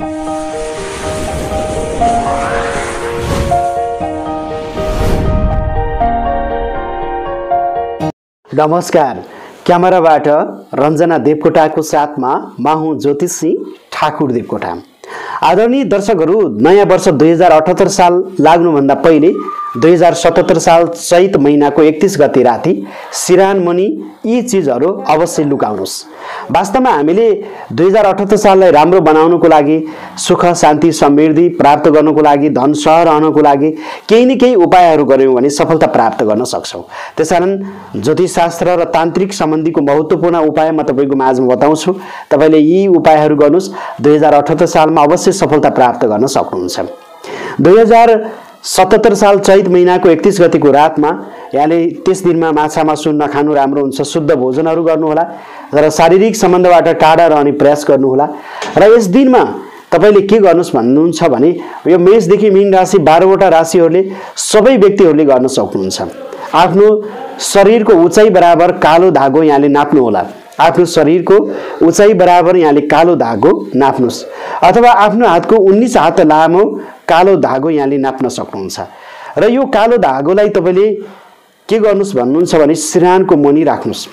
नमस्कार। क्यामेराबाट रञ्जना देवकोटाको साथमा म हुँ ज्योतिष सिंह ठाकुर देवकोटा। आदरणीय दर्शकहरू नयाँ वर्ष दुई हजार अठहत्तर साल लाग्नुभन्दा पहिले दुई हजार सतहत्तर साल चैत महिनाको एकतिस गते राति सिरान मुनि यी चिजहरू अवश्य लुकाउनुहोस्। वास्तवमा हामीले दुई हजार अठहत्तर साललाई राम्रो बनाउनुको लागि सुख शान्ति समृद्धि प्राप्त गर्नुको लागि धन सह रहनको लागि केही न केही उपायहरू गऱ्यौँ भने सफलता प्राप्त गर्न सक्छौँ। त्यसकारण ज्योतिषशास्त्र र तान्त्रिक सम्बन्धीको महत्त्वपूर्ण उपाय म तपाईँको माझमा बताउँछु। तपाईँले यी उपायहरू गर्नुहोस्। दुई हजार अठहत्तर सालमा अवश्य सफलता प्राप्त गर्न सक्नुहुन्छ। दुई हजार सतहत्तर साल चैत महिनाको एकतिस गतिको रातमा यहाँले त्यस दिनमा माछा मासु नखानु राम्रो हुन्छ शुद्ध भोजनहरू गर्नुहोला र शारीरिक सम्बन्धबाट टाढा रहने प्रयास गर्नुहोला र यस दिनमा तपाईँले के गर्नुहोस् भन्नुहुन्छ भने यो मेषदेखि मीन राशि बाह्रवटा राशिहरूले सबै व्यक्तिहरूले गर्न सक्नुहुन्छ। आफ्नो शरीरको उचाइ बराबर कालो धागो यहाँले नाप्नुहोला। आफ्नो शरीरको उचाइ बराबर यहाँले कालो धागो नाप्नुहोस्। अथवा आफ्नो हातको उन्नाइस हात लामो कालो धागो यहाँले नाप्न सक्नुहुन्छ। र यो कालो धागोलाई तपाईँले के गर्नुहोस् भन्नुहुन्छ भने सिरानको मुनि राख्नुहोस्।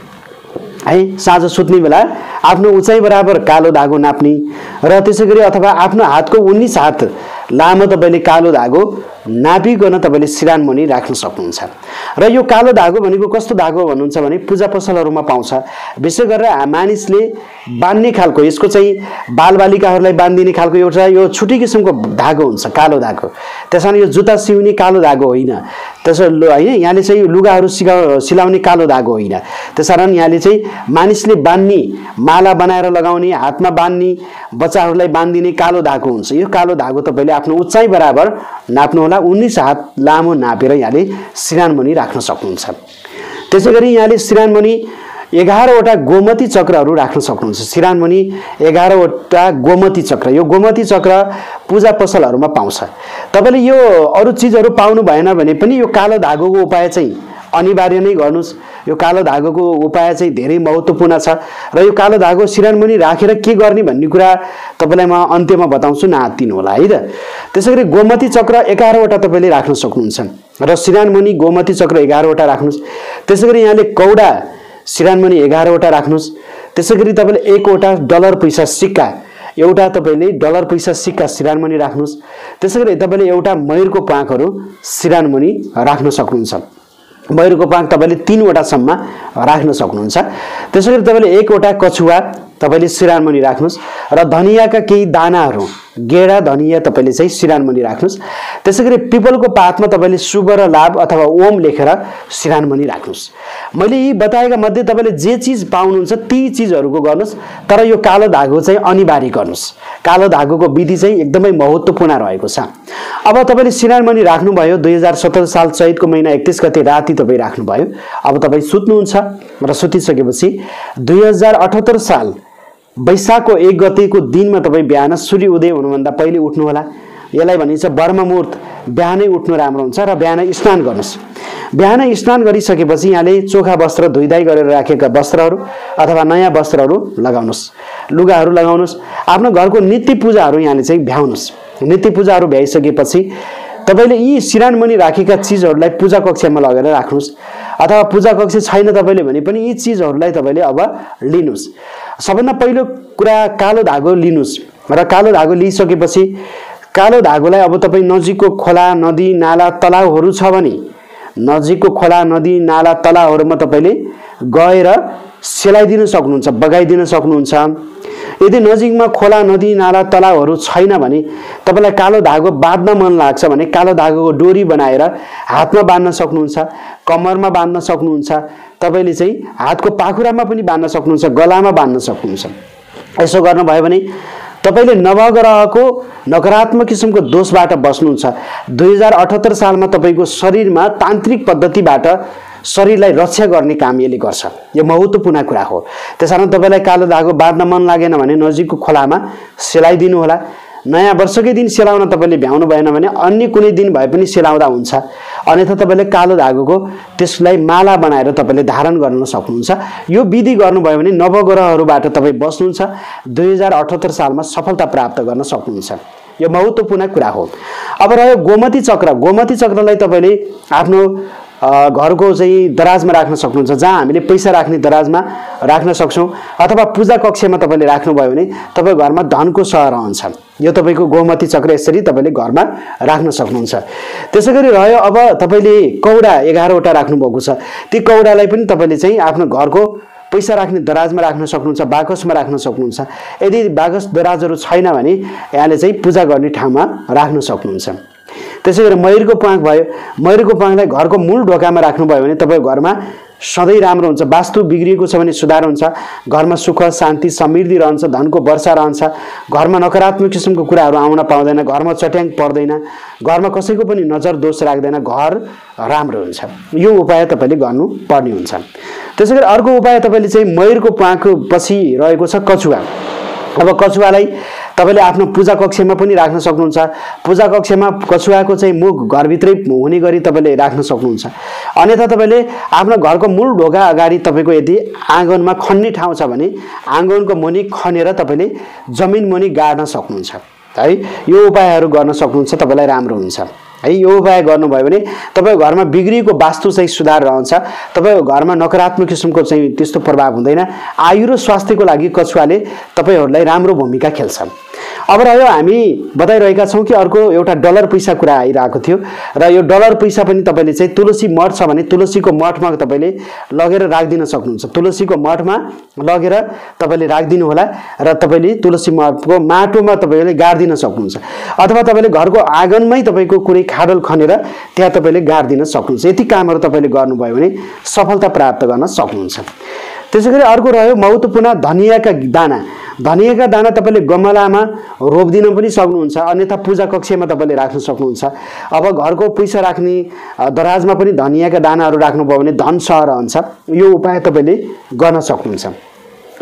है साँझ सुत्ने बेला आफ्नो उचाइ बराबर कालो धागो नाप्ने र त्यसै गरी अथवा आफ्नो हातको उन्नाइस हात लामो तपाईँले कालो धागो नापिकन तपाईँले सिरान मुनि राख्न सक्नुहुन्छ। र यो कालो धागो भनेको कस्तो धागो भन्नुहुन्छ भने पूजा पसलहरूमा पाउँछ। विशेष गरेर मानिसले बान्ने खालको यसको चाहिँ बालबालिकाहरूलाई बाँधिने खालको एउटा यो छुट्टै किसिमको धागो हुन्छ कालो धागो। त्यस यो जुत्ता सिउने कालो धागो होइन। त्यसो होइन यहाँले चाहिँ लुगाहरू सिका सिलाउने कालो धागो होइन। त्यस कारण यहाँले चाहिँ मानिसले बान्ने माला बनाएर लगाउने हातमा बान्ने बच्चाहरूलाई बाँधिदिने कालो धागो हुन्छ। यो कालो धागो तपाईँले आफ्नो उचाइ बराबर नाप्नुहोला उन्नाइस हात लामो नापेर यहाँले सिरानमुनि राख्न सक्नुहुन्छ। त्यसै गरी यहाँले सिरानमुनि एघारवटा गोमती चक्रहरू राख्न सक्नुहुन्छ। सिरानमुनि एघारवटा गोमती चक्र। यो गोमती चक्र पूजा पसलहरूमा पाउँछ। तपाईँले यो अरू चिजहरू पाउनु भएन भने पनि यो कालो धागोको उपाय चाहिँ अनिवार्य नै गर्नुहोस्। यो कालो धागोको उपाय चाहिँ धेरै महत्त्वपूर्ण छ र यो कालो धागो सिरानमुनि राखेर के गर्ने भन्ने कुरा तपाईँलाई म अन्त्यमा बताउँछु नहात्तिनु होला है त? त्यसै गरी गोमती चक्र एघारवटा तपाईँले राख्न सक्नुहुन्छ। र सिरानमुनि गोमती चक्र एघारवटा राख्नुहोस्। त्यसै गरी यहाँले कौडा सिरानमुनि एघारवटा राख्नुहोस्। त्यसै गरी तपाईँले एकवटा डलर पैसा सिक्का एउटा तपाईँले डलर पैसा सिक्का सिरानमुनि राख्नुहोस्। त्यसै गरी तपाईँले एउटा मयुरको पाँखहरू सिरानमुनि राख्न सक्नुहुन्छ। मयुरको पाक तपाईँले तिनवटासम्म राख्न सक्नुहुन्छ। त्यसै गरी तपाईँले एकवटा कछुवा तपाईँले सिरानमुनि राख्नुहोस्। र धनियाँका केही दानाहरू गेडा धनियाँ तपाईँले चाहिँ सिरानमुनि राख्नुहोस्। त्यसै गरी पिपलको पातमा तपाईँले शुभ र लाभ अथवा ओम लेखेर सिरानमुनि राख्नुहोस्। मैले यी बताएका मध्ये तपाईँले जे चिज पाउनुहुन्छ ती चिजहरूको गर्नुहोस् तर यो कालो धागो चाहिँ अनिवार्य गर्नुहोस्। कालो धागोको विधि चाहिँ एकदमै महत्त्वपूर्ण रहेको छ। अब तपाईँले सिरानमुनि राख्नुभयो दुई हजार सत्र साल चैतको महिना एकतिस गते राति तपाईँ राख्नुभयो। अब तपाईँ सुत्नुहुन्छ र सुतिसकेपछि दुई हजार अठहत्तर साल वैशाखको एक गतेको दिनमा तपाईँ बिहान सूर्य उदय हुनुभन्दा पहिले उठ्नुहोला। यसलाई भनिन्छ मुहुर्त। बिहानै उठ्नु राम्रो हुन्छ र बिहानै स्नान गर्नुहोस्। बिहानै स्नान गरिसकेपछि यहाँले चोखा वस्त्र धुइधाइ गरेर राखेका वस्त्रहरू अथवा नयाँ वस्त्रहरू लगाउनुहोस्। लुगाहरू लगाउनुहोस्। आफ्नो घरको नित्य पूजाहरू यहाँले चाहिँ भ्याउनुहोस्। नित्य पूजाहरू भ्याइसकेपछि तपाईँले यी सिरानमुनि राखेका चिजहरूलाई पूजा कक्षमा लगेर राख्नुहोस्। अथवा पूजा कक्ष छैन तपाईँले भने पनि यी चिजहरूलाई तपाईँले अब लिनुहोस्। सबभन्दा पहिलो कुरा कालो धागो लिनुहोस् र कालो धागो लिइसकेपछि कालो धागोलाई अब तपाईँ नजिकको खोला नदी नाला तलाउहरू छ भने नजिकको खोला नदी नाला तलाउहरूमा तपाईँले गएर सेलाइदिन सक्नुहुन्छ बगाइदिन सक्नुहुन्छ। यदि नजिकमा खोला नदी नाला तलाउहरू छैन भने तपाईँलाई कालो धागो बाँध्न मन लाग्छ भने कालो धागोको डोरी बनाएर हातमा बाँध्न सक्नुहुन्छ कम्मरमा बाँध्न सक्नुहुन्छ। तपाईँले चाहिँ हातको पाखुरामा पनि बाँध्न सक्नुहुन्छ गलामा बाँध्न सक्नुहुन्छ। यसो गर्नुभयो भने तपाईँले नवग्रहको नकारात्मक किसिमको दोषबाट बस्नुहुन्छ। दुई हजार अठहत्तर सालमा तपाईँको शरीरमा तान्त्रिक पद्धतिबाट शरीरलाई रक्षा गर्ने काम यसले गर्छ। यो महत्त्वपूर्ण कुरा हो। त्यस कारण तपाईँलाई कालो धागो बाँध्न मन लागेन भने नजिकको खोलामा सेलाइदिनु होला नयाँ वर्षकै दिन सेलाउन तपाईँले भ्याउनु भएन भने अन्य कुनै दिन भए पनि सेलाउँदा हुन्छ। अन्यथा तपाईँले कालो धागोको त्यसलाई माला बनाएर तपाईँले धारण गर्न सक्नुहुन्छ। यो विधि गर्नुभयो भने नवग्रहहरूबाट तपाईँ बस्नुहुन्छ। दुई हजार अठहत्तर सालमा सफलता प्राप्त गर्न सक्नुहुन्छ। यो महत्त्वपूर्ण कुरा हो। अब रह्यो गोमती चक्र। गोमती चक्रलाई तपाईँले आफ्नो घरको चाहिँ दराजमा राख्न सक्नुहुन्छ। जहाँ हामीले पैसा राख्ने दराजमा राख्न सक्छौँ। अथवा पूजा कक्षमा तपाईँले राख्नुभयो भने तपाईँ घरमा धनको सह रहन्छ। यो तपाईँको गोमती चक्र यसरी तपाईँले घरमा राख्न सक्नुहुन्छ। त्यसै गरी रह्यो अब तपाईँले कौडा एघारवटा राख्नुभएको छ। ती कौडालाई पनि तपाईँले चाहिँ आफ्नो घरको पैसा राख्ने दराजमा राख्न सक्नुहुन्छ बाकसमा राख्न सक्नुहुन्छ। यदि बाकस दराजहरू छैन भने यहाँले चाहिँ पूजा गर्ने ठाउँमा राख्न सक्नुहुन्छ। त्यसै गरी मयुरको प्वाङ भयो। मयुरको प्वाङलाई घरको मूल ढोकामा राख्नुभयो भने तपाईँको घरमा सधैँ राम्रो हुन्छ वास्तु बिग्रिएको छ भने सुधार हुन्छ घरमा सुख शान्ति समृद्धि रहन्छ धनको वर्षा रहन्छ घरमा नकारात्मक किसिमको कुराहरू आउन पाउँदैन घरमा चट्याङ पर्दैन घरमा कसैको पनि नजर दोष राख्दैन घर राम्रो हुन्छ। यो उपाय तपाईँले गर्नुपर्ने हुन्छ। त्यसै गरी अर्को उपाय तपाईँले चाहिँ मयुरको प्वाङको पछि रहेको छ कछुवा। अब कछुवालाई तपाईँले आफ्नो पूजा कक्षमा पनि राख्न सक्नुहुन्छ। पूजा कक्षमा कछुवाको चाहिँ मुख घरभित्रै हुने गरी तपाईँले राख्न सक्नुहुन्छ। अन्यथा तपाईँले आफ्नो घरको मूल ढोका अगाडि तपाईँको यदि आँगनमा खन्ने ठाउँ छ भने आँगनको मुनि खनेर तपाईँले जमिन मुनि गाड्न सक्नुहुन्छ। है यो उपायहरू गर्न सक्नुहुन्छ तपाईँलाई राम्रो हुन्छ। है यो उपाय गर्नुभयो भने तपाईँको घरमा बिग्रिएको वास्तु चाहिँ सुधार रहन्छ। तपाईँको घरमा नकारात्मक किसिमको चाहिँ त्यस्तो प्रभाव हुँदैन। आयु र स्वास्थ्यको लागि कछुवाले तपाईँहरूलाई राम्रो भूमिका खेल्छ अब रह्यो हामी बताइरहेका छौँ कि अर्को एउटा डलर पैसा कुरा आइरहेको थियो। र यो डलर पैसा पनि तपाईँले चाहिँ तुलसी मठ छ भने तुलसीको मठमा तपाईँले लगेर राखिदिन सक्नुहुन्छ। तुलसीको मठमा लगेर तपाईँले राखिदिनु होला र तपाईँले तुलसी मठको माटोमा तपाईँले गाडिदिन सक्नुहुन्छ। अथवा तपाईँले घरको आँगनमै तपाईँको कुनै खाडल खनेर त्यहाँ तपाईँले गाडिदिन सक्नुहुन्छ। यति कामहरू तपाईँले गर्नुभयो भने सफलता प्राप्त गर्न सक्नुहुन्छ। त्यसै गरी अर्को रह्यो महत्त्वपूर्ण धनियाँका दाना। धनियाँका दाना तपाईँले गमलामा रोपिदिन पनि सक्नुहुन्छ अन्यथा पूजा कक्षमा तपाईँले राख्न सक्नुहुन्छ। अब घरको पैसा राख्ने दराजमा पनि धनियाँका दानाहरू राख्नुभयो भने धन सह रहन्छ यो उपाय तपाईँले गर्न सक्नुहुन्छ।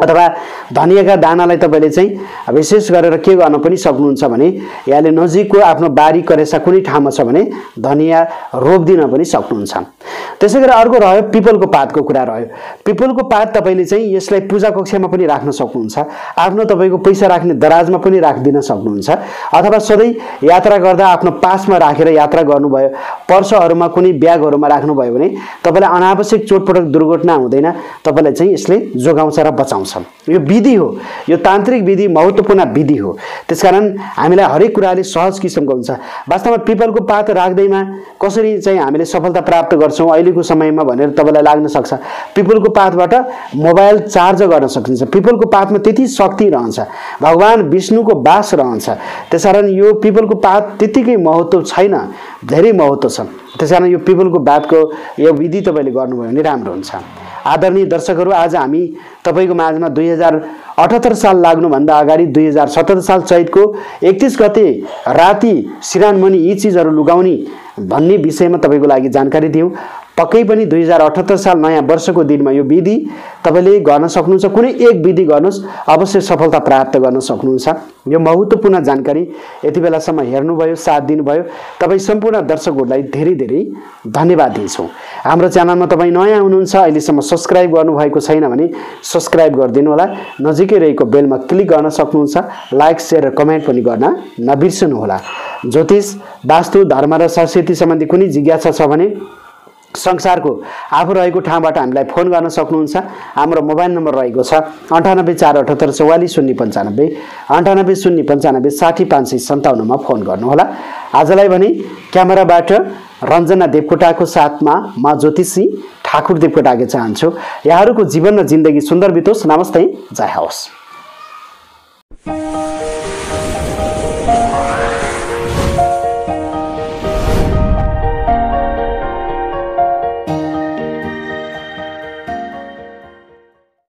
अथवा धनियाँका दानालाई तपाईँले चाहिँ विशेष गरेर के गर्न पनि सक्नुहुन्छ भने यहाँले नजिकको आफ्नो बारी करेसा कुनै ठाउँमा छ भने धनियाँ रोपिदिन पनि सक्नुहुन्छ। त्यसै गरी अर्को रह्यो पिपलको पातको कुरा रह्यो। पिपलको पात तपाईँले चाहिँ यसलाई पूजा कक्षामा पनि राख्न सक्नुहुन्छ। आफ्नो तपाईँको पैसा राख्ने दराजमा पनि राखिदिन सक्नुहुन्छ। अथवा सधैँ यात्रा गर्दा आफ्नो पासमा राखेर यात्रा गर्नुभयो पर्सहरूमा कुनै ब्यागहरूमा राख्नुभयो भने तपाईँलाई अनावश्यक चोटपटक दुर्घटना हुँदैन। तपाईँलाई चाहिँ यसले जोगाउँछ र बचाउँछ। यो विधि हो। यो तान्त्रिक विधि महत्त्वपूर्ण विधि हो। त्यसकारण हामीलाई हरेक कुराले सहज किसिमको हुन्छ। वास्तवमा पिपलको पात राख्दैमा कसरी चाहिँ हामीले सफलता प्राप्त गर्छौँ अहिलेको समयमा भनेर तपाईँलाई लाग्न सक्छ। पिपलको पातबाट मोबाइल चार्ज गर्न सकिन्छ। पिपलको पातमा त्यति शक्ति रहन्छ। भगवान् विष्णुको बास रहन्छ। त्यसकारण यो पिपलको पात त्यत्तिकै महत्त्व छैन। धेरै महत्त्व छ। त्यसकारण यो पिपलको पातको यो विधि तपाईँले गर्नुभयो भने राम्रो हुन्छ। आदरणीय दर्शकहरू आज हामी तपाईँको माझमा दुई हजार अठहत्तर साल लाग्नुभन्दा अगाडि दुई हजार सतहत्तर साल चैतको एकतिस गते राति सिरानमुनि यी चिजहरू लुगाउने भन्ने विषयमा तपाईँको लागि जानकारी दिउँ पक्कै पनि दुई हजार अठहत्तर साल नयाँ वर्षको दिनमा यो विधि तपाईँले गर्न सक्नुहुन्छ। कुनै एक विधि गर्नुहोस् अवश्य सफलता प्राप्त गर्न सक्नुहुन्छ। यो महत्त्वपूर्ण जानकारी यति बेलासम्म हेर्नुभयो साथ दिनुभयो। तपाईँ सम्पूर्ण दर्शकहरूलाई धेरै धेरै धन्यवाद दिन्छौँ। हाम्रो च्यानलमा तपाईँ नयाँ हुनुहुन्छ अहिलेसम्म सब्सक्राइब गर्नुभएको छैन भने सब्सक्राइब गरिदिनु होला। नजिकै रहेको बेलमा क्लिक गर्न सक्नुहुन्छ। लाइक सेयर र कमेन्ट पनि गर्न नबिर्सनुहोला। ज्योतिष वास्तु धर्म र संस्कृति सम्बन्धी कुनै जिज्ञासा छ भने संसारको आफू रहेको ठाउँबाट हामीलाई फोन गर्न सक्नुहुन्छ। हाम्रो मोबाइल नम्बर रहेको छ अन्ठानब्बे चार अठहत्तर चौवालिस शून्य पन्चानब्बे। अन्ठानब्बे शून्य पन्चानब्बे साठी पाँच सय सन्ताउन्नमा फोन गर्नुहोला। आजलाई भने क्यामेराबाट रञ्जना देवकोटाको साथमा म ज्योतिषी ठाकुर देवकोटाके चाहन्छु। यहाँहरूको जीवन र जिन्दगी सुन्दर बितोस्। नमस्ते जय हवस्